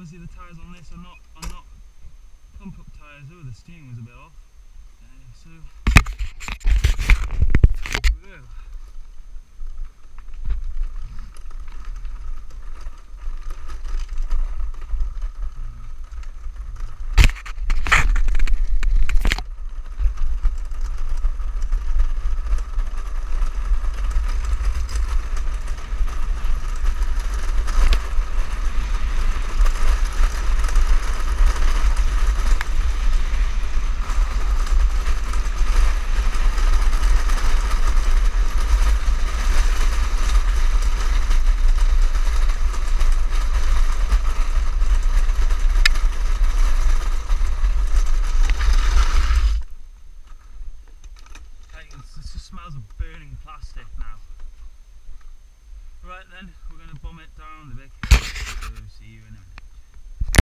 obviously the tyres on this are not are not pump up tyres. Oh, the steering was a bit off. Just of burning plastic now.